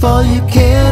for you can.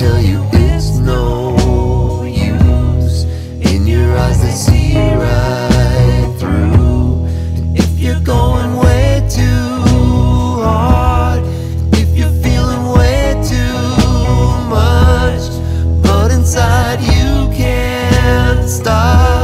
tell you it's no use. In your eyes they see right through. If you're going way too hard If you're feeling way too much But inside you can't stop.